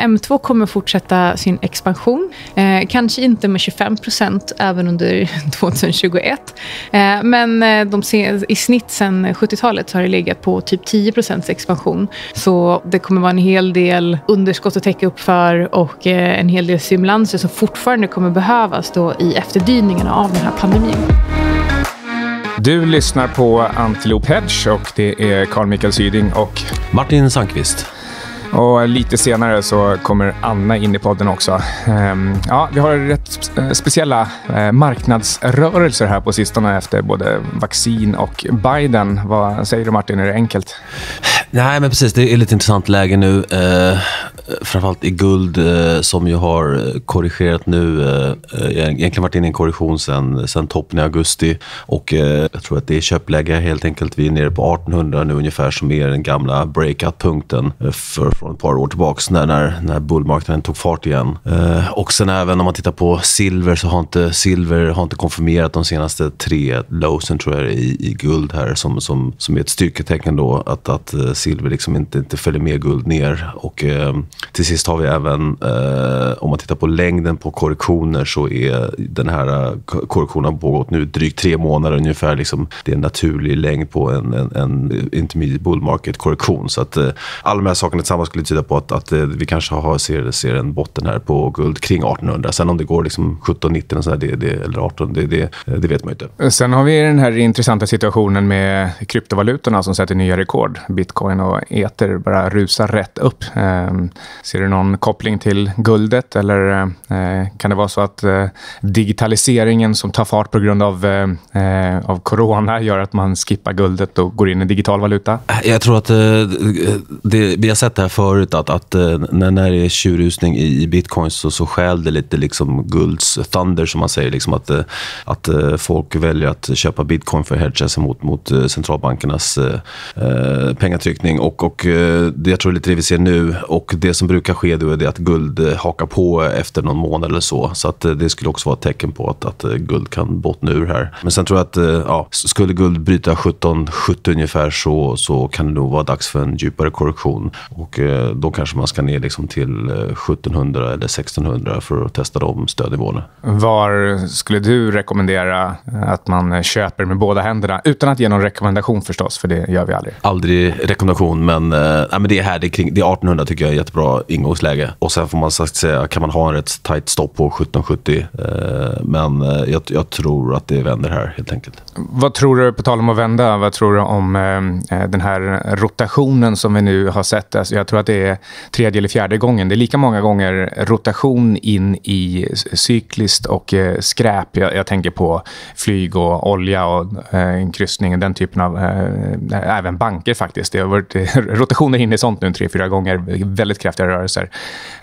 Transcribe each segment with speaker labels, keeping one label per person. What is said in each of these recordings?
Speaker 1: M2 kommer fortsätta sin expansion. Eh, kanske inte med 25 procent även under 2021. Eh, men eh, de ser, i snitt sen 70-talet har det legat på typ 10 procents expansion. Så det kommer vara en hel del underskott att täcka upp för och eh, en hel del stimulanser som fortfarande kommer behövas då i efterdyningarna av den här pandemin.
Speaker 2: Du lyssnar på Antilop Hedge och det är Carl Mikael Syding och
Speaker 3: Martin Sandqvist.
Speaker 2: Och lite senare så kommer Anna in i podden också. Ehm, ja, vi har rätt eh, speciella eh, marknadsrörelser här på sistone efter både vaccin och Biden. Vad säger du Martin, är det enkelt?
Speaker 3: Nej, men precis. Det är lite intressant läge nu. Eh, framförallt i guld eh, som ju har eh, korrigerat nu. Eh, eh egentligen varit inne i en korrektion sen, sen toppen i augusti. Och eh, jag tror att det är köpläge helt enkelt. Vi är nere på 1800 nu ungefär som är den gamla breakout-punkten eh, för, från ett par år tillbaka när, när, när bullmarknaden tog fart igen. Eh, och sen även om man tittar på silver så har inte silver har inte konfirmerat de senaste tre lowsen tror jag i, i guld här som, som, som är ett styrketecken då att, att silver liksom inte, inte följer med guld ner. Och eh, till sist har vi även, eh, om man tittar på längden på korrektioner så är den här eh, korrektionen pågått nu drygt tre månader ungefär. Liksom, det är en naturlig längd på en, en, en intermediate bull market korrektion. Så att eh, alla de här sakerna tillsammans skulle tyda på att, att eh, vi kanske har, ser, ser en botten här på guld kring 1800. Sen om det går liksom 17, 19 och så här, det, det, eller 18, det, det, eh, det vet man inte.
Speaker 2: Sen har vi den här intressanta situationen med kryptovalutorna som sätter nya rekord. Bitcoin och eter bara rusar rätt upp. Ehm, ser du någon koppling till guldet eller eh, kan det vara så att eh, digitaliseringen som tar fart på grund av, eh, eh av corona gör att man skippar guldet och går in i digital valuta?
Speaker 3: Eh, jag tror att eh, det, vi har sett det här förut att, att eh, när, när det är tjurrusning i, bitcoin så, så skäl det lite liksom gulds thunder som man säger. Liksom att, att folk väljer att köpa bitcoin för att hedga sig mot, mot centralbankernas eh, pengatryckning. Och, och det jag tror lite det vi ser nu och det som brukar ske då är det att guld eh, hakar på efter någon månad eller så. Så att eh, det skulle också vara ett tecken på att, att eh, guld kan bottna ur här. Men sen tror jag att ja, skulle guld bryta 1770 ungefär så, så kan det nog vara dags för en djupare korrektion. Och då kanske man ska ner liksom till 1700 eller 1600 för att testa de stödnivåerna.
Speaker 2: Var skulle du rekommendera att man köper med båda händerna? Utan att ge någon rekommendation förstås, för det gör vi aldrig.
Speaker 3: Aldrig rekommendation, men, äh, men det är här, det är, kring, det är 1800 tycker jag är jättebra ingångsläge. Och sen får man sagt säga, kan man ha en rätt tight stopp på 1770. Eh, men eh, jag, jag, tror att det vänder här helt enkelt.
Speaker 2: Vad tror du, på tal om att vända, vad tror du om eh, eh, den här rotationen som vi nu har sett? Alltså jag tror att det är tredje eller fjärde gången. Det är lika många gånger rotation in i cykliskt och eh, skräp. Jag, jag tänker på flyg och olja och eh, kryssning, den typen av... Eh, även banker faktiskt. Det har varit eh, rotationer in i sånt nu tre, fyra gånger. Väldigt kraftiga rörelser.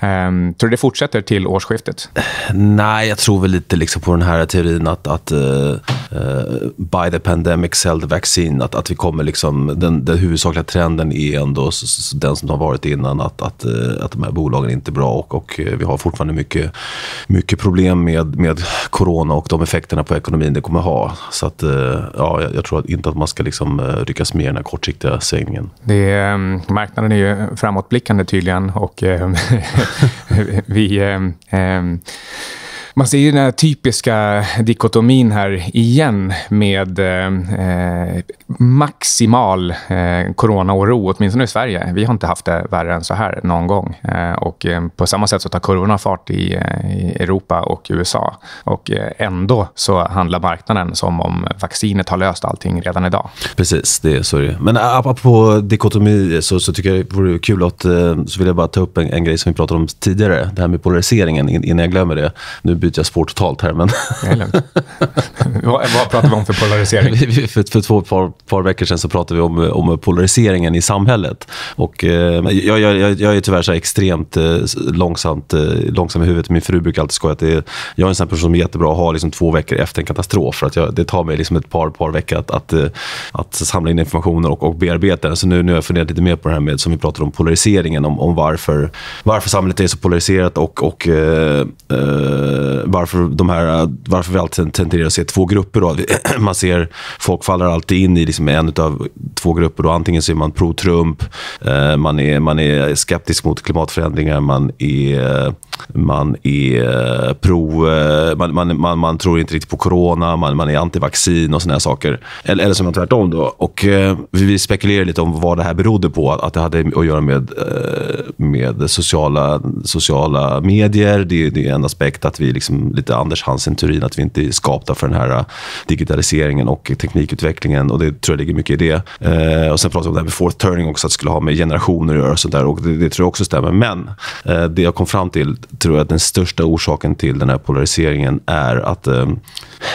Speaker 2: Um, tror du det fortsätter till årsskiftet?
Speaker 3: Nej, jag tror väl lite liksom på den här teorin att, att uh, Eh, by the pandemic sell the vaccine. Att, att vi kommer liksom, den, den huvudsakliga trenden är ändå den som har varit innan. Att, att, uh, att de här bolagen inte är bra och, och eh, vi har fortfarande mycket, mycket problem med, med corona och de effekterna på ekonomin det kommer ha. Så att, ja, jag, jag tror inte att man ska liksom ryckas med i den här kortsiktiga svängningen.
Speaker 2: Det är, um, marknaden är ju framåtblickande tydligen och vi... Man ser ju den här typiska dikotomin här igen med eh, eh, maximal eh, coronaoro, åtminstone i Sverige. Vi har inte haft det värre än så här någon gång. Eh, och eh, på samma sätt så tar corona fart i, eh, i Europa och USA. Och eh, ändå så handlar marknaden som om vaccinet har löst allting redan idag.
Speaker 3: Precis, det är så är det. Men eh, apropå dikotomi så, så tycker jag det vore kul att så vill jag bara ta upp en, en grej som vi pratade om tidigare. Det här med polariseringen innan jag glömmer det. Nu byter jag spår totalt här. Men...
Speaker 2: Vad, vad pratar vi om för polarisering?
Speaker 3: för, för två par, par veckor sedan så pratade vi om, om polariseringen i samhället. Och, eh, jag, jag, jag, är tyvärr så extremt eh, långsamt, eh, långsam i huvudet. Min fru brukar alltid skoja att är, jag är en sån person som är jättebra att ha liksom två veckor efter en katastrof. För att jag, det tar mig liksom ett par, par veckor att, att, att, att samla in information och, och bearbeta den. Så nu, nu har jag funderat lite mer på det här med, som vi pratade om, polariseringen. Om, om varför, varför samhället är så polariserat och, och eh, eh varför, de här, varför vi alltid tenderar att se två grupper. Då. Man ser, folk faller alltid in i liksom en av två grupper. Då. Antingen så är man pro-Trump, eh, man, är, man är skeptisk mot klimatförändringar, man är, man är eh, pro... Eh, man, man, man, man tror inte riktigt på corona, man, man är antivaccin och såna saker. Eller, eller så är man tvärtom. Då. Och, vi spekulerar lite om vad det här berodde på. Att det hade att göra med, med sociala, sociala medier. Det, det är en aspekt att vi liksom Liksom lite Anders Hansen Turin, att vi inte är skapta för den här äh, digitaliseringen och teknikutvecklingen. Och det tror jag ligger mycket i det. Eh, och sen pratade vi om det här med fourth turning också, att det skulle ha med generationer att göra. Och sånt där, och det, det, tror jag också stämmer. Men eh, det jag kom fram till, tror jag att den största orsaken till den här polariseringen är att, eh,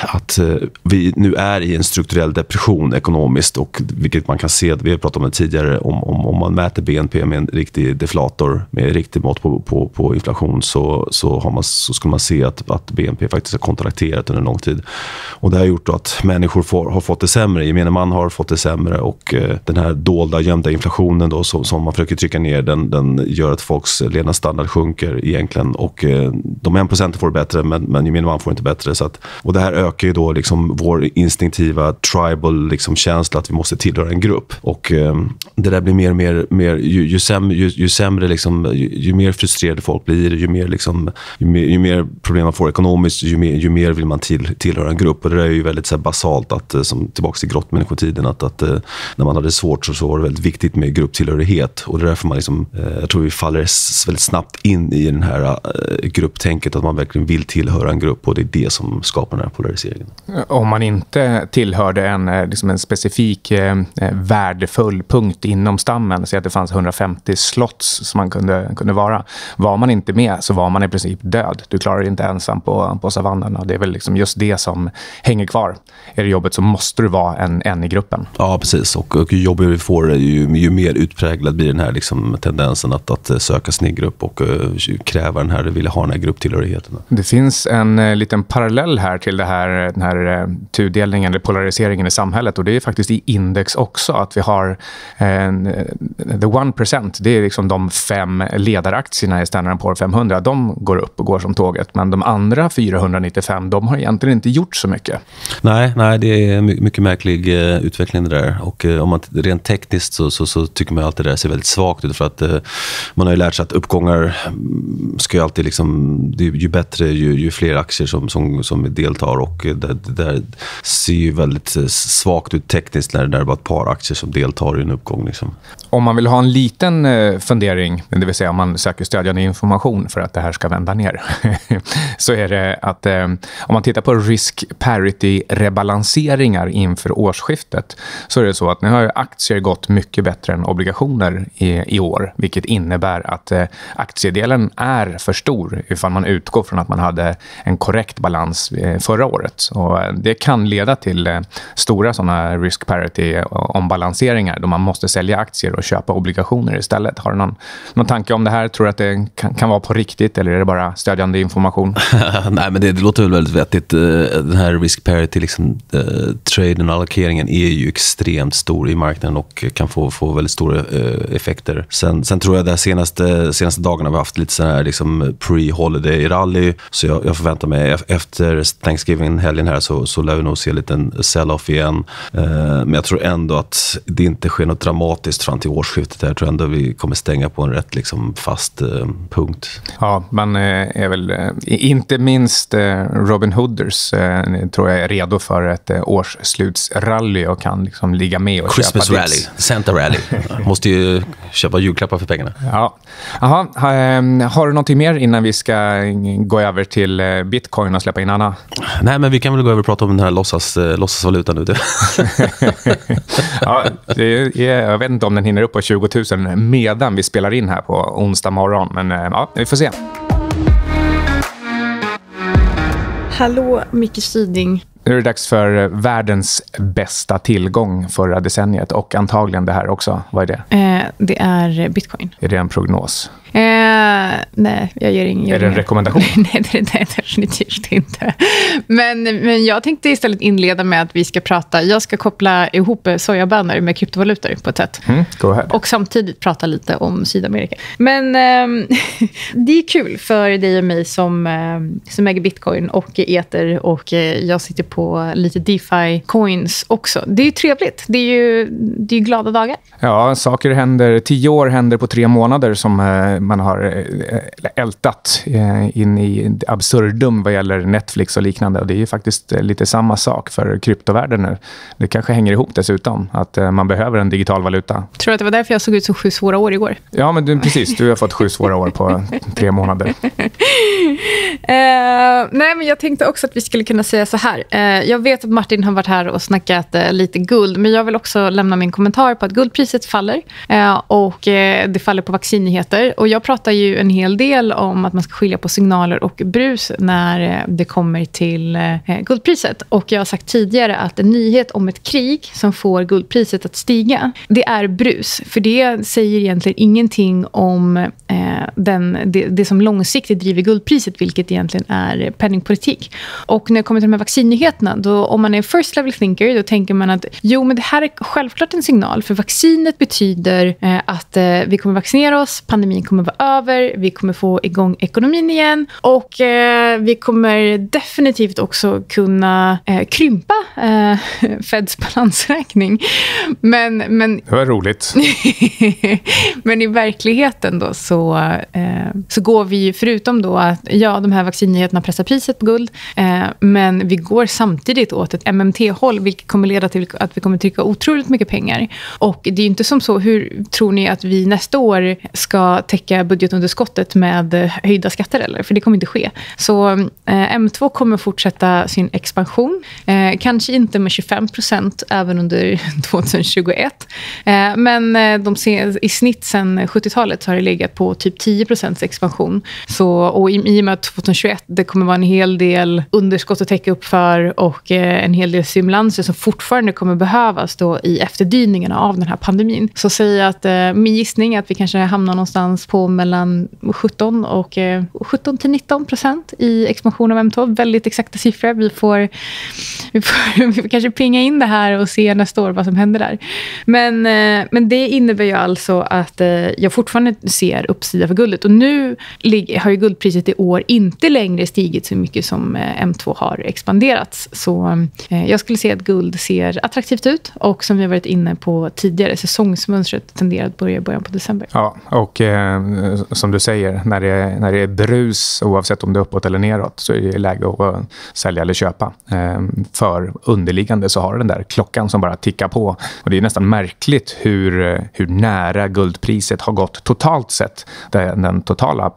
Speaker 3: att eh, vi nu är i en strukturell depression ekonomiskt. Och vilket man kan se, vi har pratat om det tidigare, om, om, om man mäter BNP med en riktig deflator, med riktigt mått på, på, på inflation, så, så, har man, så skulle man se att, att BNP faktiskt har kontrakterat under lång tid. Och det har gjort att människor får, har fått det sämre. Gemene man har fått det sämre och eh, den här dolda, gömda inflationen då, som, som man försöker trycka ner, den, den gör att folks levnadsstandard sjunker egentligen. Och eh, de 1 procenten får det bättre, men, men gemene man får inte bättre. Så att, och det här ökar ju då liksom vår instinktiva tribal liksom känsla att vi måste tillhöra en grupp. Och eh, det där blir mer och mer, mer ju, ju, sämre, ju, ju sämre liksom, ju, ju, mer frustrerade folk blir, ju mer, liksom, ju mer, ju mer problem man får ekonomiskt, ju mer, ju mer vill man till, tillhöra en grupp. Och det där är ju väldigt så här, basalt, att, eh, som tillbaka till grottmänniskotiden, att, att eh, när man hade det svårt så, så var det väldigt viktigt med grupptillhörighet. Och det är därför man liksom, eh, jag tror vi faller väldigt snabbt in i den här grupptänket, att man verkligen vill tillhöra en grupp och det är det som skapar den här polariseringen.
Speaker 2: Om man inte tillhörde en, liksom en specifik eh, värdefull punkt inom stammen, säg att det fanns 150 slots som man kunde, kunde vara. Var man inte med så var man i princip död. Du klarade inte ensam på, på savannen. Och det är väl liksom just det som hänger kvar. Är det jobbet så måste du vara en, en i gruppen.
Speaker 3: Ja, precis. Och, och ju jobbigare vi får ju, ju mer utpräglad blir den här liksom, tendensen att, att söka sin grupp och uh, kräva den här, vilja ha den här grupptillhörigheten.
Speaker 2: Det finns en uh, liten parallell här till det här, den här uh, tudelningen, eller polariseringen i samhället. Och Det är faktiskt i index också. Att vi har the one percent, det är liksom de fem ledaraktierna i Standard Poor 500. De går upp och går som tåget. Men de andra 495 de har egentligen inte gjort så mycket.
Speaker 3: Nej, nej det är mycket märklig uh, utveckling det där. Och uh, om man rent tekniskt så, så, så, tycker man att det där ser väldigt svagt ut. För att uh, man har ju lärt sig att uppgångar mm, ska ju alltid liksom, ju bättre ju, ju, fler aktier som, som, som deltar. Och det, det där ser ju väldigt svagt ut tekniskt när det är bara ett par aktier som deltar i en uppgång. Liksom.
Speaker 2: Om man vill ha en liten fundering, det vill säga om man söker stödjande information för att det här ska vända ner, så är det att eh, om man tittar på risk parity-rebalanseringar inför årsskiftet så är det så att nu har aktier gått mycket bättre än obligationer i, i år, vilket innebär att eh, aktiedelen är för stor ifall man utgår från att man hade en korrekt balans eh, förra året. Och eh, det kan leda till eh, stora såna risk parity-ombalanseringar eh, då man måste sälja aktier och köpa obligationer istället. Har du någon, någon tanke om det här? Tror du att det kan, kan vara på riktigt eller är det bara stödjande information?
Speaker 3: Nej, men det, det, låter väl väldigt vettigt. Eh, den här risk parity, liksom, eh, uh, traden och allokeringen är ju extremt stor i marknaden och kan få, få väldigt stora uh, effekter. Sen, sen tror jag de senaste, senaste dagarna har vi haft lite sån här liksom pre-holiday rally. Så jag, jag, förväntar mig efter Thanksgiving-helgen här så, så lär vi nog se en liten sell-off igen. Uh, men jag tror ändå att det inte sker något dramatiskt fram till årsskiftet. Jag tror ändå vi kommer stänga på en rätt liksom, fast punkt.
Speaker 2: Ja, man är väl inte minst Robin Hooders eh, tror jag är redo för ett eh, årsslutsrally och kan liksom ligga med och
Speaker 3: Christmas
Speaker 2: köpa
Speaker 3: rally, Santa rally. Måste ju köpa julklappar för pengarna.
Speaker 2: Ja. Aha, ha, ehm, har du någonting mer innan vi ska gå över till eh, bitcoin och släppa in Anna?
Speaker 3: Nej, men vi kan väl gå över och prata om den här låtsas, eh, låtsasvalutan nu.
Speaker 2: ja, är, jag vet inte om den hinner upp på 20 000 medan vi spelar in här på onsdag morgon, men ja, vi får se.
Speaker 1: Hallå, Micke Syding.
Speaker 2: Nu är det dags för världens bästa tillgång förra decenniet och antagligen det här också. Vad är det?
Speaker 1: Eh, det är bitcoin.
Speaker 2: Är det en prognos?
Speaker 1: Eh, nej, jag ger ingen...
Speaker 2: Är det en rekommendation?
Speaker 1: nej, det är det definitivt inte. Men, men jag tänkte istället inleda med att vi ska prata... Jag ska koppla ihop sojabönor med kryptovalutor på ett sätt.
Speaker 2: Mm.
Speaker 1: Och samtidigt prata lite om Sydamerika. Men eh, det är kul för dig och mig som, eh, som äger bitcoin och eter och eh, jag sitter på lite DeFi-coins också. Det är ju trevligt. Det är ju, det är ju glada dagar.
Speaker 2: Ja, saker händer. Tio år händer på tre månader som eh, man har eh, ältat eh, in i absurdum vad gäller Netflix och liknande. Och det är ju faktiskt lite samma sak för kryptovärlden nu. Det kanske hänger ihop dessutom, att man behöver en digital valuta.
Speaker 1: Tror du att det var därför jag såg ut som sju svåra år igår?
Speaker 2: Ja, men du, precis. Du har fått sju svåra år på tre månader. uh,
Speaker 1: nej, men jag tänkte också att vi skulle kunna säga så här. Uh, jag vet att Martin har varit här och snackat uh, lite guld, men jag vill också lämna min kommentar på att guldpriset faller och det faller på vaccinnyheter. Och jag pratar ju en hel del om att man ska skilja på signaler och brus när eh, det kommer till eh, guldpriset. Och jag har sagt tidigare att en nyhet om ett krig som får guldpriset att stiga, det är brus. För det säger egentligen ingenting om eh, den, det, det, som långsiktigt driver guldpriset, vilket egentligen är penningpolitik. Och när det kommer till de här vaccinnyheterna, då, om man är first level thinker, då tänker man att jo, men det här är självklart en signal. För vaccinet betyder eh, att eh, vi kommer vaccinera oss, pandemin kommer vara över, vi kommer få igång ekonomin igen och eh, vi kommer definitivt också kunna eh, krympa eh, Feds balansräkning. Men, men,
Speaker 2: det var roligt.
Speaker 1: men i verkligheten då så, eh, så går vi, förutom då att ja, de här vaccinnyheterna pressar priset på guld, eh, men vi går samtidigt åt ett MMT-håll, vilket kommer leda till att vi kommer trycka otroligt mycket pengar. Och det är inte som så, hur tror ni att vi nästa år ska täcka budgetunderskottet med eh, höjda skatter eller? För det kommer inte ske. Så eh, M2 kommer fortsätta sin expansion, eh, kanske inte med 25 procent även under 2021, eh, men eh, de ser, i snitt sen 70-talet har det legat på typ 10 procents expansion. Så, och i, i och med att 2021 det kommer vara en hel del underskott att täcka upp för och eh, en hel del stimulanser som fortfarande kommer behövas då i efterdyningarna av den här pandemin. Så säg att eh, min gissning är att vi kanske hamnar någonstans på mellan 17 och eh, 17 till 19 procent i expansion av M2. Väldigt exakta siffror. Vi får, vi får, vi får kanske pinga in det här och se nästa år vad som händer där. Men, eh, men det innebär ju alltså att eh, jag fortfarande ser uppsida för guldet. Och nu har ju guldpriset i år inte längre stigit så mycket som eh, M2 har expanderats. Så eh, jag skulle säga att guld ser attraktivt ut. Och som vi har varit inne på tidigare, säsongsmönstret tenderar att börja i början på december.
Speaker 2: Ja, och eh, Eh, som du säger, när det, är, när det är brus, oavsett om det är uppåt eller neråt, så är det läge att eh, sälja eller köpa. Ehm, för underliggande så har den där klockan som bara tickar på. Och det är nästan märkligt hur, eh, hur nära guldpriset har gått totalt sett, den totala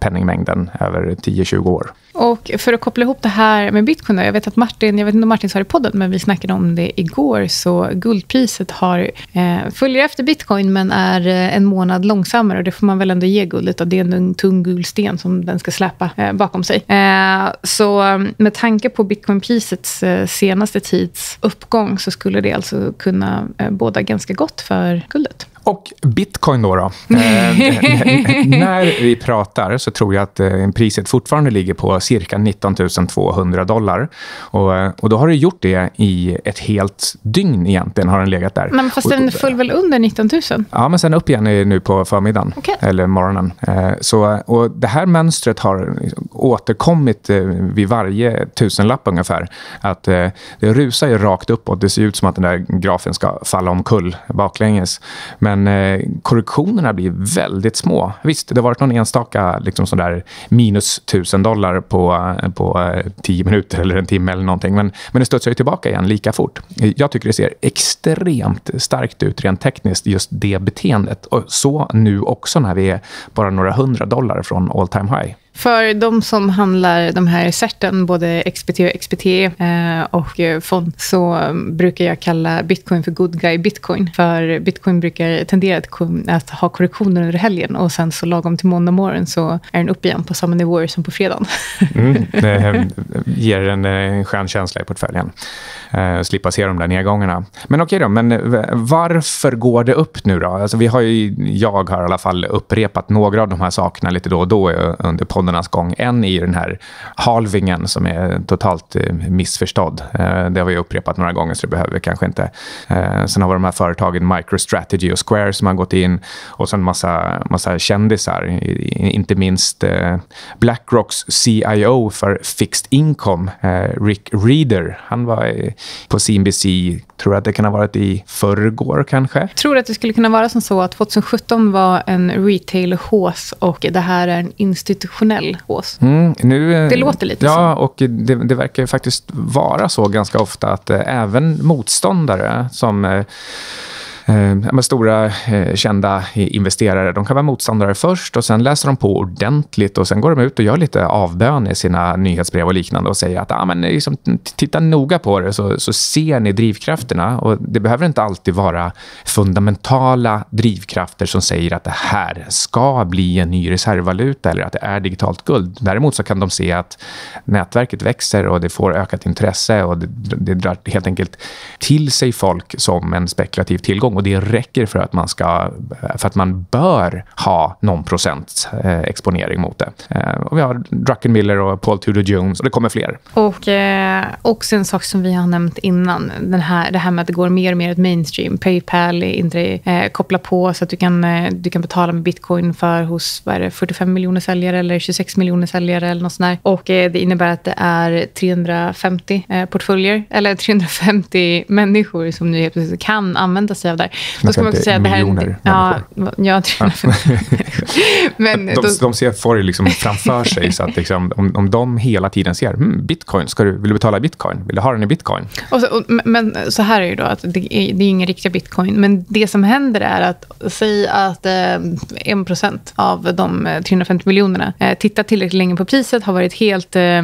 Speaker 2: penningmängden över 10-20 år.
Speaker 1: Och för att koppla ihop det här med bitcoin, jag vet att Martin, jag vet inte om Martin sa det i podden, men vi snackade om det igår, så guldpriset har, eh, följer efter bitcoin, men är eh, en månad långsammare. Och det får man väl ändå ge guldet, att det är en tung gul sten som den ska släpa eh, bakom sig. Eh, så mm, med tanke på bitcoinprisets eh, senaste tids uppgång, så skulle det alltså kunna eh, båda ganska gott för guldet.
Speaker 2: Och bitcoin då. då. Eh, när vi pratar så tror jag att eh, priset fortfarande ligger på cirka 19 200 dollar. Och, eh, och då har det gjort det i ett helt dygn egentligen har den legat där.
Speaker 1: Men fast den föll väl under 19 000?
Speaker 2: Ja, men sen upp igen nu på förmiddagen. Okay. Eller morgonen. Så, och det här mönstret har återkommit eh, vid varje tusenlapp ungefär. Att det rusar ju rakt uppåt. Det ser ut som att den där grafen ska falla omkull baklänges. Men men eh, korrektionerna blir väldigt små. Visst, det har varit någon enstaka liksom sådär, minus 1000 dollar på, eh, på eh, tio minuter eller en timme eller någonting. Men, men det studsar ju tillbaka igen lika fort. Jag tycker det ser extremt starkt ut rent tekniskt, just det beteendet. Och så nu också när vi är bara några hundra dollar från all time high.
Speaker 1: För de som handlar de här certen, både XBT och XBT eh, och eh, fond, så brukar jag kalla bitcoin för good guy bitcoin. För bitcoin brukar tendera att, ha korrektioner under helgen och sen så lagom till måndag morgon så är den upp igen på samma nivåer som på fredagen.
Speaker 2: Mm, det ger en, en skön känsla i portföljen eh, slippa se de där nedgångarna. Men okej då, men eh, varför går det upp nu då? Alltså vi har ju, jag har i alla fall upprepat några av de här sakerna lite då och då eh, under poddarnas gång. En är den här halvingen som är totalt eh, missförstådd. Det har vi upprepat några gånger så det behöver vi kanske inte. Sen har vi de här företagen MicroStrategy och Square som har gått in och sen massa, massa kändisar, inte minst Blackrocks CIO för Fixed Income, Rick Reader. Han var på CNBC, tror att det kan ha varit i förrgår kanske. Jag
Speaker 1: tror att det skulle kunna vara som så att 2017 var en retail-hås och det här är en institutionell hås.
Speaker 2: Mm,
Speaker 1: nu, det låter lite
Speaker 2: ja,
Speaker 1: så.
Speaker 2: Ja, och det, det verkar faktiskt vara så ganska ofta att eh, även motståndare som eh, stora eh, kända investerare, de kan vara motståndare först och sen läser de på ordentligt och sen går de ut och gör lite avbön i sina nyhetsbrev och liknande och säger att ah, men liksom, titta noga på det så, så ser ni drivkrafterna. Och det behöver inte alltid vara fundamentala drivkrafter som säger att det här ska bli en ny reservvaluta eller att det är digitalt guld. Däremot så kan de se att nätverket växer och det får ökat intresse och det, det drar helt enkelt till sig folk som en spekulativ tillgång och det räcker för att man ska för att man bör ha någon procents eh, exponering mot det. Eh, och vi har Druckenmiller och Paul Tudor Jones och det kommer fler.
Speaker 1: Och eh, också en sak som vi har nämnt innan, den här, det här med att det går mer och mer åt mainstream. Paypal är inte eh, koppla på så att du kan, eh, du kan betala med bitcoin för hos vad är det, 45 miljoner säljare eller 26 miljoner säljare eller något sånt där. Och eh, det innebär att det är 350 eh, portföljer eller 350 människor som nu helt plötsligt kan använda sig av det
Speaker 2: då ska man också säga att det här är...
Speaker 1: Ja, ja,
Speaker 2: Men de, då, de ser får liksom framför sig. så att liksom, om, om de hela tiden ser hmm, bitcoin, ska du, vill du betala bitcoin? Vill du ha den i bitcoin?
Speaker 1: Och så, och, men så här är det då, att det är, det är ingen riktiga bitcoin. Men det som händer är att, säg att eh, 1% av de 350 eh, miljonerna eh, tittar tillräckligt länge på priset, har varit helt, eh,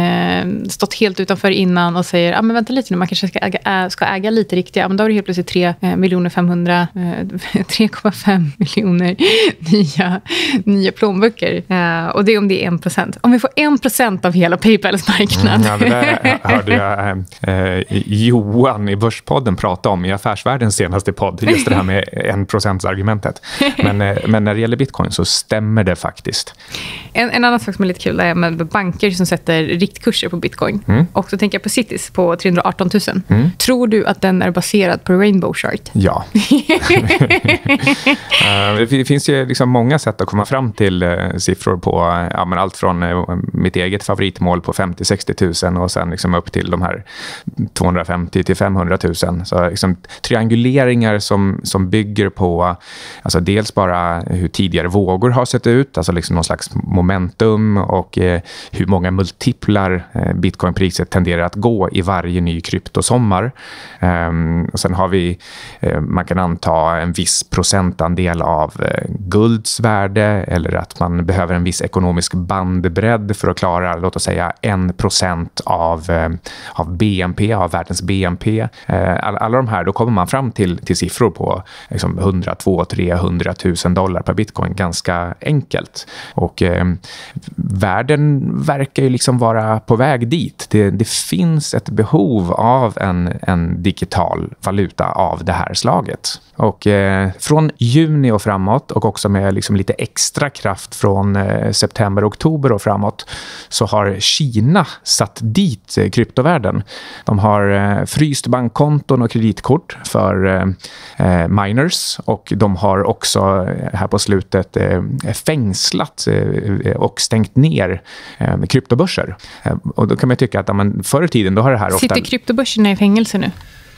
Speaker 1: eh stått helt utanför innan och säger, ah, men vänta lite nu, man kanske ska äga, ska äga lite riktiga. Men då har du helt plötsligt 3 eh, miljoner 500, 3,5 eh, miljoner nya, nya plånböcker. Eh, och det är om det är 1 procent. Om vi får 1 procent av hela Paypals marknad. Mm,
Speaker 2: ja, det där hörde jag eh, Johan i Börspodden prata om i Affärsvärldens senaste podd. Just det här med 1 argumentet men, eh, men när det gäller bitcoin så stämmer det faktiskt.
Speaker 1: En, en annan sak som är lite kul är med banker som sätter riktkurser på bitcoin. Mm. Och så tänker jag på Cities på 318 000. Mm. Tror du att den är baserad på Rainbow Chart?
Speaker 2: Ja. Eh, det finns ju liksom många sätt att komma fram till uh, siffror på. Ja, men allt från mitt eget favoritmål på 50-60 000 och sen liksom upp till de här 250 till 500 000. Så liksom, trianguleringar som, som bygger på alltså dels bara hur tidigare vågor har sett ut, alltså liksom någon slags momentum och hur många multiplar bitcoinpriset tenderar att gå i varje ny kryptosommar. Um, och sen har vi Eh, man kan anta en viss procentandel av eh, gulds värde eller att man behöver en viss ekonomisk bandbredd för att klara, låt oss säga, 1 procent av, eh, av BNP, av världens BNP. Alla, alla de här, då kommer man fram till, till siffror på liksom 100, 200, 300 000 dollar per bitcoin ganska enkelt. Och eh, världen verkar ju liksom vara på väg dit. Det, det finns ett behov av en, en digital valuta av det här slaget. Och eh, från juni och framåt och också med liksom lite extra kraft från eh, september, oktober och framåt så har Kina satt dit eh, kryptovärlden. De har eh, fryst bankkonton och kreditkort för eh, eh, miners och de har också eh, här på slutet fängslat och stängt ner kryptobörser. och då kan man tycka att ja, förr i tiden då har det här ofta...
Speaker 1: Sitter kryptobörserna i fängelse nu?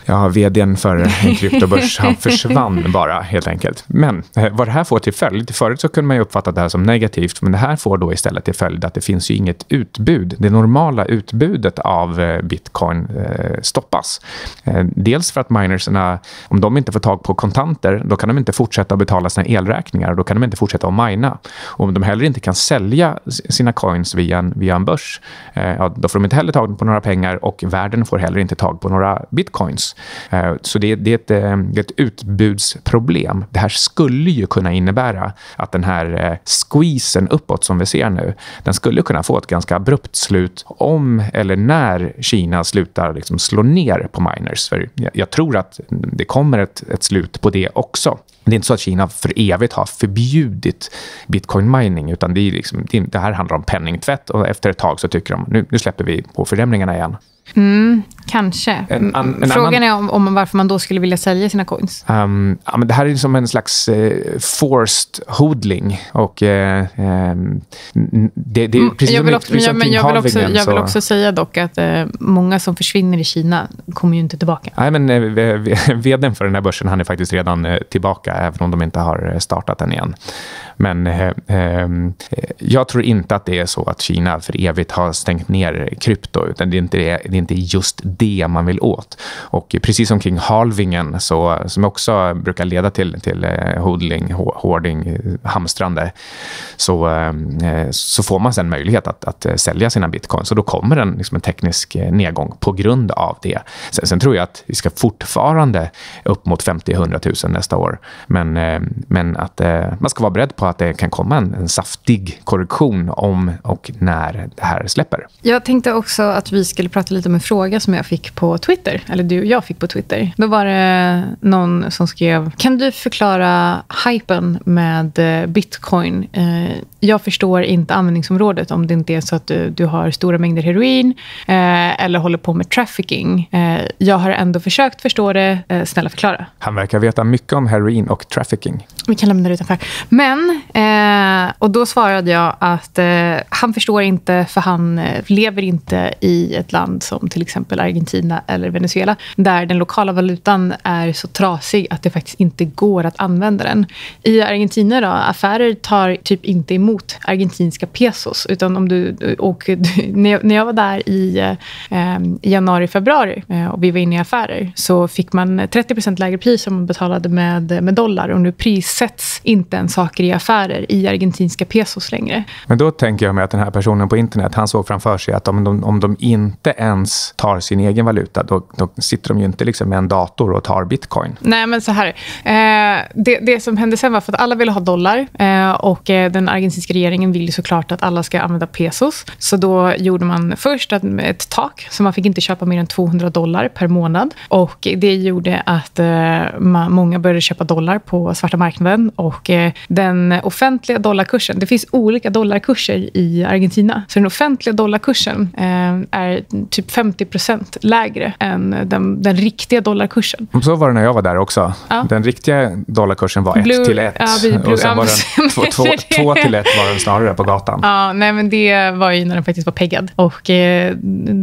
Speaker 2: Ja, vdn för en kryptobörs, han försvann bara helt enkelt. Men eh, vad det här får till följd, förut så kunde man ju uppfatta det här som negativt, men det här får då istället till följd att det finns ju inget utbud. Det normala utbudet av eh, bitcoin eh, stoppas. Dels för att minerserna, om de inte får tag på kontanter, då kan de inte fortsätta att betala sina elräkningar, då kan de inte fortsätta att mina. Och om de heller inte kan sälja sina coins via en, via en börs, ja, då får de inte heller tag på några pengar och världen får heller inte tag på några bitcoins. Eh, så det, det, är ett, eh, det är ett utbudsproblem. Det här skulle ju kunna innebära att den här eh, squeezen uppåt som vi ser nu, den skulle kunna få ett ganska abrupt slut om eller när Kina slutar liksom slå ner på miners. För jag, jag tror att det kommer ett, ett slut på det också. Det är inte så att Kina för evigt har förbjudit bitcoin mining, utan det, är liksom, det här handlar om penningtvätt och efter ett tag så tycker de nu, nu släpper vi på fördämningarna igen.
Speaker 1: Mm, kanske. En, en, en Frågan annan... är om, om varför man då skulle vilja sälja sina coins.
Speaker 2: Um, ja, men det här är som en slags uh, forced hodling. Och, uh, um, det, det är mm, precis jag vill också,
Speaker 1: som, men jag, vill också, jag vill också säga dock att uh, många som försvinner i Kina kommer ju inte tillbaka.
Speaker 2: Nej, men uh, vdn för den här börsen han är faktiskt redan tillbaka, även om de inte har startat den igen. Men eh, eh, jag tror inte att det är så att Kina för evigt har stängt ner krypto, utan det är inte, det är inte just det man vill åt. Och precis som kring halvingen, så, som också brukar leda till, till eh, hodling, hoarding, eh, hamstrande, så, ehm, eh, så får man sen möjlighet att, att eh, sälja sina bitcoins. Så då kommer en, liksom en teknisk nedgång på grund av det. Sen, sen tror jag att vi ska fortfarande upp mot 50-100 000 nästa år. Men, ehm, men att man ska vara beredd på att det kan komma en, en saftig korrektion om och när det här släpper.
Speaker 1: Jag tänkte också att vi skulle prata lite om en fråga som jag fick på Twitter. Eller du och jag fick på Twitter. Då var det någon som skrev, kan du förklara hypen med eh, bitcoin? Eh, jag förstår inte användningsområdet om det inte är så att du, du har stora mängder heroin eh, eller håller på med trafficking. Jag har ändå försökt förstå det. Snälla förklara.
Speaker 2: Han verkar veta mycket om heroin och trafficking.
Speaker 1: Vi kan lämna det utanför. Men Eh, och då svarade jag att eh, han förstår inte, för han eh, lever inte i ett land som till exempel Argentina eller Venezuela, där den lokala valutan är så trasig att det faktiskt inte går att använda den. I Argentina då, affärer tar typ inte emot argentinska pesos, utan om du... Och, när, jag, var där i, eh, i januari, februari eh, och vi var inne i affärer så fick man eh, 30% lägre pris om man betalade med, med dollar och nu prissätts inte ens saker i affärer i argentinska pesos längre.
Speaker 2: Men då tänker jag mig att den här personen på internet, han såg framför sig att om de, om de inte ens tar sin egen valuta, då, då sitter de ju inte liksom med en dator och tar bitcoin.
Speaker 1: Nej, men så här. Eh, det, det som hände sen var för att alla ville ha dollar eh, och eh, den argentinska regeringen vill ju såklart att alla ska använda pesos. Så då gjorde man först ett, ett tak, så man fick inte köpa mer än 200 dollar per månad. Och det gjorde att eh, man, många började köpa dollar på svarta marknaden och eh, den offentliga dollarkursen, det finns olika dollarkurser i Argentina. Så den offentliga dollarkursen eh, är typ 50% lägre än den, den riktiga dollarkursen.
Speaker 2: Så var det när jag var där också. Ja. Den riktiga dollarkursen var 1 till 1. Ja, och sen var den 2 till 1 var den snarare på gatan.
Speaker 1: Ja, nej, men det var ju när den faktiskt var peggad. Och eh,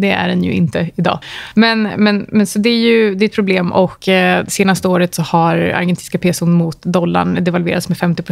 Speaker 1: det är den ju inte idag. Men, men, men så det är ju det är ett problem. Och eh, senaste året så har argentinska peson mot dollarn devalverats med 50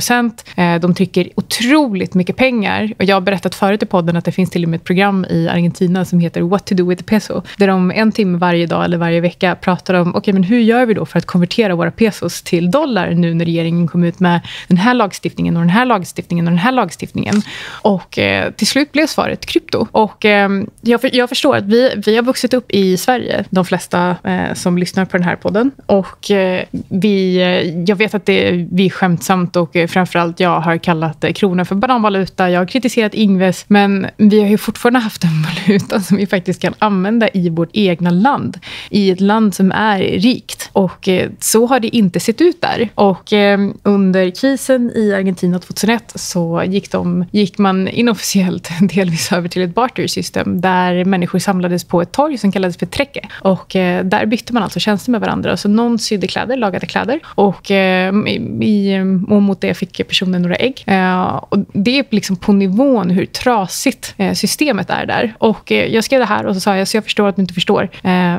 Speaker 1: Eh, de trycker otroligt mycket pengar. Och jag har berättat förut i podden att det finns till och med ett program i Argentina som heter What to do with the peso. Där de en timme varje dag eller varje vecka pratar om okay, men hur gör vi då för att konvertera våra pesos till dollar nu när regeringen kom ut med den här lagstiftningen och den här lagstiftningen och den här lagstiftningen. Och eh, till slut blev svaret krypto. Och eh, jag, för, jag förstår att vi, vi har vuxit upp i Sverige, de flesta eh, som lyssnar på den här podden. Och eh, vi, eh, jag vet att det, vi är skämtsamt och eh, framförallt jag har kallat eh, kronan för bananvaluta. Jag har kritiserat Ingves, men vi har ju fortfarande haft en valuta som vi faktiskt kan använda i vårt egna land. I ett land som är rikt. Och eh, så har det inte sett ut där. Och eh, under krisen i Argentina 2001 så gick, de, gick man inofficiellt delvis över till ett barter-system där människor samlades på ett torg som kallades för träcke. Och där bytte man alltså tjänster med varandra. Så någon sydde kläder, lagade kläder och, i, och mot det fick personer personen några ägg. Eh, och det är liksom på nivån hur trasigt eh, systemet är där. Och eh, jag skrev det här och så sa jag, så jag förstår att du inte förstår.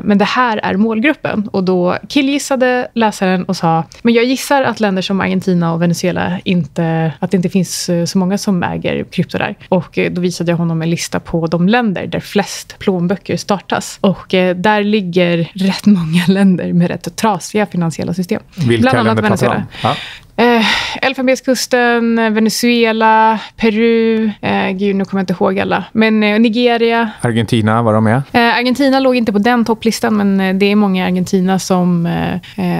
Speaker 1: men det här är målgruppen. Och då killgissade läsaren och sa, men jag gissar att länder som Argentina och Venezuela inte, att det inte finns så många som äger krypto där. Och då visade jag honom en lista på de länder där flest plånböcker startas. Och där ligger rätt många länder med rätt trasiga finansiella system.
Speaker 2: Vilka Bland annat länder Venezuela. om?
Speaker 1: Eh, Elfenbenskusten, Venezuela, Peru. Eh, gud, nu kommer jag inte ihåg alla. Men eh, Nigeria.
Speaker 2: Argentina, var de med?
Speaker 1: Eh, Argentina låg inte på den topplistan, men det är många i Argentina som,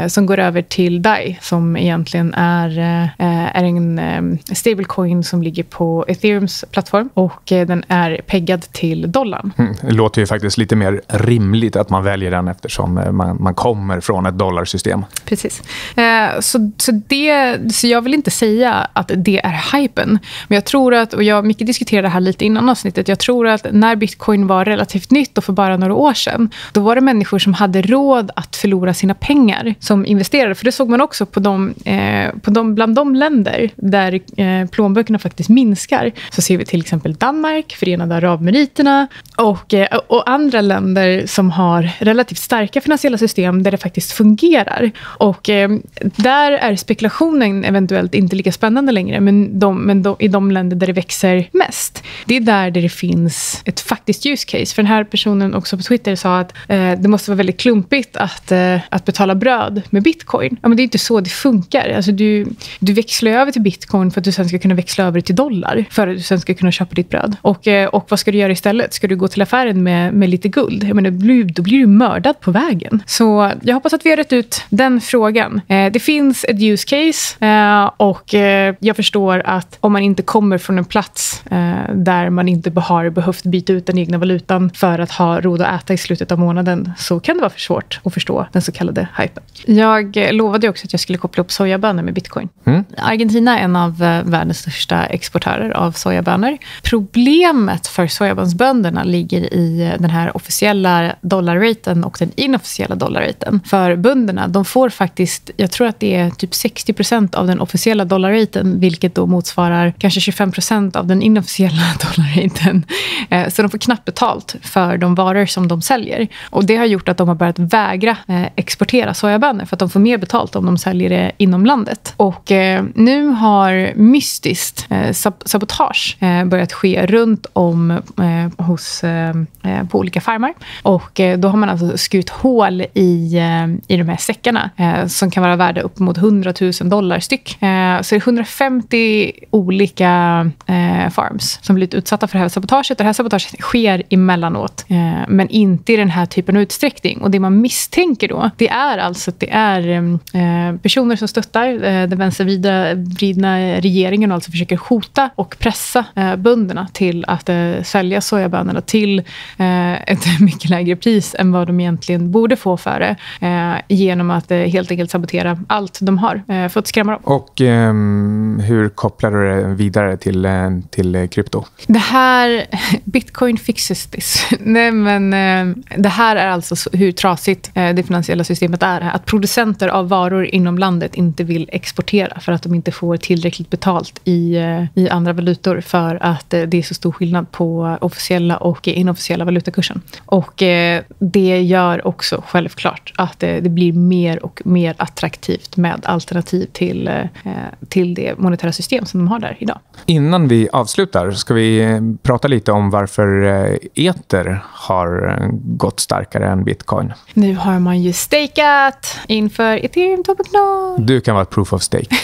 Speaker 1: som går över till DAI, som egentligen är, är en stablecoin som ligger på Ethereums plattform och den är peggad till dollarn.
Speaker 2: Mm, det låter ju faktiskt lite mer rimligt att man väljer den eftersom man, man kommer från ett dollarsystem.
Speaker 1: Precis. Så, så, det, så jag vill inte säga att det är hypen. Men jag tror att, och jag mycket diskuterade det här lite innan avsnittet, jag tror att när bitcoin var relativt nytt och för bara några år sedan, då var det människor som hade råd att förlora sina pengar som investerade. För det såg man också på de, eh, på de, bland de länder där eh, plånböckerna faktiskt minskar. Så ser vi till exempel Danmark, Förenade Arabmeriterna och, eh, och andra länder som har relativt starka finansiella system där det faktiskt fungerar. Och eh, där är spekulationen eventuellt inte lika spännande längre, men, de, men de, i de länder där det växer mest, det är där, där det finns ett faktiskt use case. För den här personen också på Twitter sa att eh, det måste vara väldigt klumpigt att, eh, att betala bröd med bitcoin. Ja, men det är inte så det funkar. Alltså, du, du växlar över till bitcoin för att du sen ska kunna växla över till dollar för att du sen ska kunna köpa ditt bröd. Och, eh, och vad ska du göra istället? Ska du gå till affären med, med lite guld? Jag menar, då blir du mördad på vägen. Så jag hoppas att vi har rätt ut den frågan. Eh, det finns ett use case eh, och eh, jag förstår att om man inte kommer från en plats eh, där man inte har behövt byta ut den egna valutan för att ha råd att äta i slutet av månaden så kan det vara för svårt att förstå den så kallade hypen. Jag lovade också att jag skulle koppla upp sojabönor med bitcoin. Mm. Argentina är en av världens största exportörer av sojabönor. Problemet för sojabönsbönderna ligger i den här officiella dollarraten och den inofficiella dollarraten. För bönderna, de får faktiskt, jag tror att det är typ 60% av den officiella dollarraten, vilket då motsvarar kanske 25 procent av den inofficiella dollarraten. Eh, så de får knappt betalt för de varor som de säljer. Och Det har gjort att de har börjat vägra eh, exportera sojabönor för att de får mer betalt om de säljer det inom landet. Och eh, Nu har mystiskt sabotage börjat ske runt om hos, på olika farmar. Och Då har man alltså skurit hål i, i de här säckarna som kan vara värda upp mot 100 000 dollar styck. Eh, så det är 150 olika eh, farms som blivit utsatta för det här sabotaget. Det här sabotaget sker emellanåt, eh, men inte i den här typen av utsträckning. Och Det man misstänker då, det är alltså att det är eh, personer som stöttar eh, den vänstervridna regeringen och alltså försöker hota och pressa eh, bönderna till att eh, sälja sojabönorna till eh, ett mycket lägre pris än vad de egentligen borde få för det eh, genom att eh, helt enkelt sabotera allt de har eh, för att skrämma dem.
Speaker 2: Och ehm, hur kopplar du det vidare till, eh, till eh, krypto?
Speaker 1: Det här... Bitcoin fixes this. Nej, men, eh, det här är alltså hur trasigt eh, det finansiella systemet är. Att producenter av varor inom landet inte vill exportera för att de inte får tillräckligt betalt i, eh, i andra valutor för att det är så stor skillnad på officiella och inofficiella valutakursen. Och Det gör också självklart att det blir mer och mer attraktivt med alternativ till, till det monetära system som de har där idag.
Speaker 2: Innan vi avslutar ska vi prata lite om varför eh, Ether har eh, gått starkare än bitcoin.
Speaker 1: Nu har man ju stakat inför ethereum 2.0.
Speaker 2: Du kan vara proof of stake.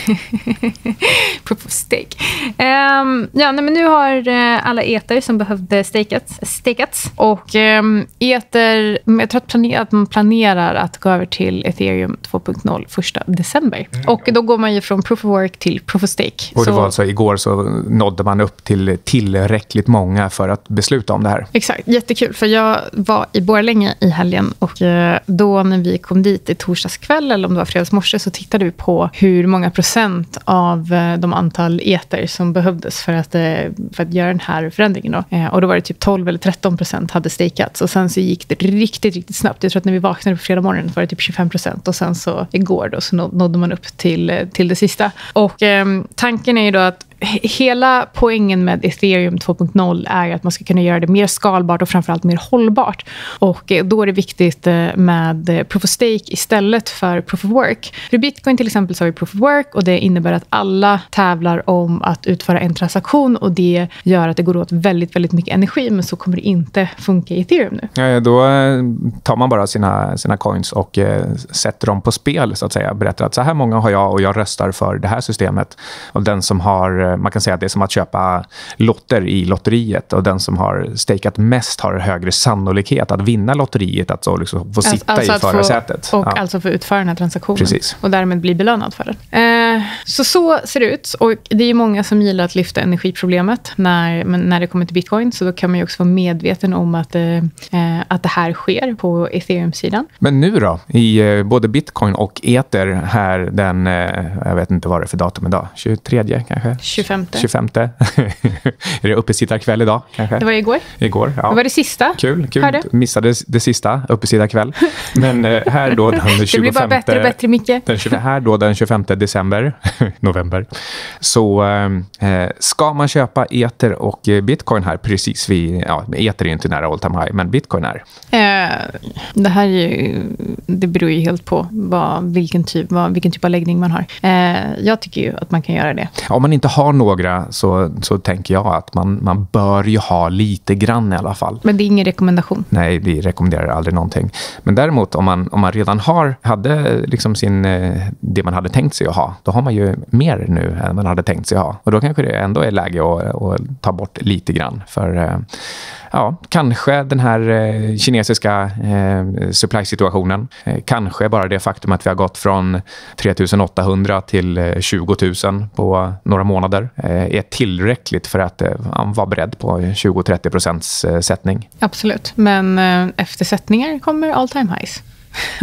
Speaker 1: proof of stake. Um, ja, nej, men nu har alla Ether som behövde stakats, stakats. Och um, Ether, jag tror att, man planerar att gå över till ethereum 2.0 första december. Mm. Och då går man ju från proof of work till proof of stake.
Speaker 2: Och det så... var alltså igår så nådde man upp till tillräckligt många för att besluta om det här.
Speaker 1: Exakt, jättekul. För jag var i Borlänge i helgen och eh, då när vi kom dit i torsdags kväll eller om det var fredags morse så tittade vi på hur många procent av eh, de antal eter som behövdes för att, eh, för att göra den här förändringen. Då. Och då var det typ 12 eller 13 procent hade stakats och sen så gick det riktigt, riktigt snabbt. Jag tror att när vi vaknade på fredag morgon var det typ 25 procent och sen så igår då så nådde man upp till, till det sista. Och eh, tanken är ju då att hela poängen med ethereum 2.0 är att man ska kunna göra det mer skalbart och framförallt mer hållbart. Och eh, då är det viktigt eh, med proof of stake istället för proof of work. För bitcoin till exempel så har vi proof of work och det innebär att alla tävlar om att utföra en transaktion och det gör att det går åt väldigt, väldigt mycket energi men så kommer det inte funka i ethereum nu.
Speaker 2: Ja, då eh, tar man bara sina, sina coins och eh, sätter dem på spel så att säga. Berättar att så här många har jag och jag röstar för det här systemet. Och den som har, man kan säga att det är som att köpa lotter i lotteriet och den som har stakat mest har högre sannolikhet att vinna lotteriet, att så liksom få sitta
Speaker 1: alltså
Speaker 2: i förarsätet.
Speaker 1: Och
Speaker 2: Ja.
Speaker 1: alltså få utföra den här transaktionen.
Speaker 2: Precis.
Speaker 1: Och därmed bli belönad för den. Eh, så så ser det ut. Och det är ju många som gillar att lyfta energiproblemet när, när det kommer till bitcoin. Så då kan man ju också vara medveten om att, eh, eh, att det här sker på ethereum-sidan.
Speaker 2: Men nu då, i både bitcoin och ether här den, jag vet inte vad det är för datum idag, 23 kanske?
Speaker 1: 25.
Speaker 2: 25. är det uppesittarkväll idag kanske?
Speaker 1: Det var igår.
Speaker 2: Igår, ja.
Speaker 1: Det var det sista.
Speaker 2: Kul, kul.
Speaker 1: Hörde?
Speaker 2: Missade det sista, uppesittarkväll. Men här då den 25...
Speaker 1: Det blir bara bättre och bättre, Micke.
Speaker 2: Den 25, här då den 25 december, november, så eh, ska man köpa ether och bitcoin här precis vid, ja, ether är inte nära all time high, men bitcoin är.
Speaker 1: Eh, det här är ju, det beror ju helt på vad, vilken, typ, vad, vilken typ av läggning man har. Eh, jag tycker ju att man kan göra det.
Speaker 2: Om man inte har några så, så tänker jag att man, man bör ju ha lite grann i alla fall.
Speaker 1: Men det är ingen rekommendation.
Speaker 2: Nej, vi rekommenderar aldrig någonting. Men däremot om man, om man redan har, hade liksom sin, eh, det man hade tänkt sig att ha, då har man ju mer nu än man hade tänkt sig ha. Och då kanske det ändå är läge att, att ta bort lite grann. För eh, ja, kanske den här eh, kinesiska eh, supply-situationen, kanske bara det faktum att vi har gått från 3800 till 20 000 på några månader är tillräckligt för att vara beredd på 20-30 procents sättning.
Speaker 1: Absolut. Men eftersättningar efter sättningar kommer all time highs.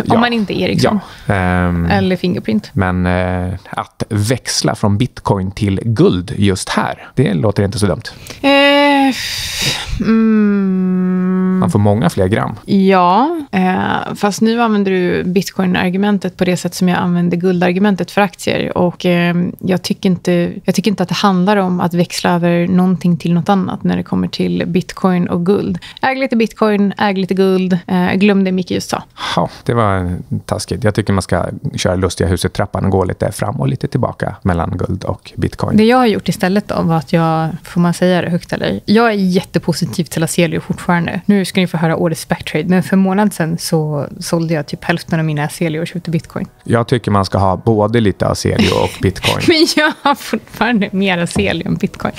Speaker 2: Ja.
Speaker 1: Om man inte är Ericsson.
Speaker 2: Ja. Ehm,
Speaker 1: Eller Fingerprint.
Speaker 2: men eh, att växla från bitcoin till guld just här, det låter inte så dumt.
Speaker 1: F- mm,
Speaker 2: Man får många fler gram.
Speaker 1: ja, eh, fast nu använder du bitcoin-argumentet på det sätt som jag använder guldargumentet för aktier. Och eh, jag, tycker inte, jag tycker inte att det handlar om att växla över någonting till något annat när det kommer till bitcoin och guld. Äg lite bitcoin, äg lite guld. Eh, glöm det Micke just sa.
Speaker 2: Ja, det var taskigt. Jag tycker man ska köra lustiga huset-trappan och gå lite fram och lite tillbaka mellan guld och bitcoin.
Speaker 1: Det jag har gjort istället då var att jag, får man säga det högt eller? Jag är jättepositiv till Aselio fortfarande. Nu ska ni få höra årets backtrade, men för en månad sedan så sålde jag typ hälften av mina Aselio och köpte bitcoin.
Speaker 2: Jag tycker man ska ha både lite Aselio och bitcoin.
Speaker 1: Men jag har fortfarande mer Aselio än bitcoin.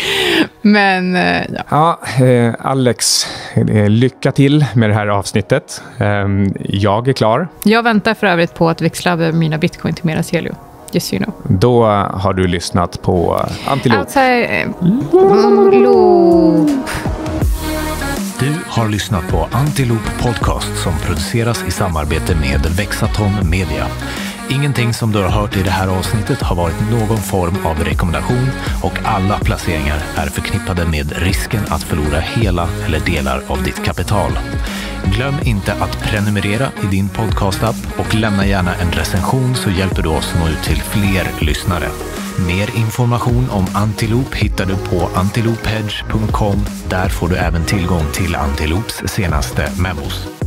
Speaker 1: Men eh, ja.
Speaker 2: Ja, eh, Alex, eh, lycka till med det här avsnittet. Ehm, jag är klar.
Speaker 1: Jag väntar för övrigt på att växla över mina bitcoin till mer Aselio. Just so you know.
Speaker 2: Då har du lyssnat på Antilop.
Speaker 1: Outside... eh, Loop.
Speaker 4: Du har lyssnat på Antiloop Podcast som produceras i samarbete med Vexatom Media. Ingenting som du har hört i det här avsnittet har varit någon form av rekommendation och alla placeringar är förknippade med risken att förlora hela eller delar av ditt kapital. Glöm inte att prenumerera i din podcastapp och lämna gärna en recension så hjälper du oss nå ut till fler lyssnare. Mer information om Antiloop hittar du på antilophedge.com. Där får du även tillgång till Antiloops senaste memos.